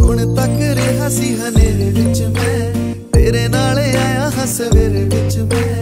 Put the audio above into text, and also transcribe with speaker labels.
Speaker 1: ਹੁਣ ਤੱਕ ਰਿਹਾ ਸੀ ਹਨੇਰੇ ਵਿੱਚ ਮੈਂ। ਤੇਰੇ ਨਾਲ ਆਇਆ ਹਸਵੇਰੇ ਵਿੱਚ ਮੈਂ।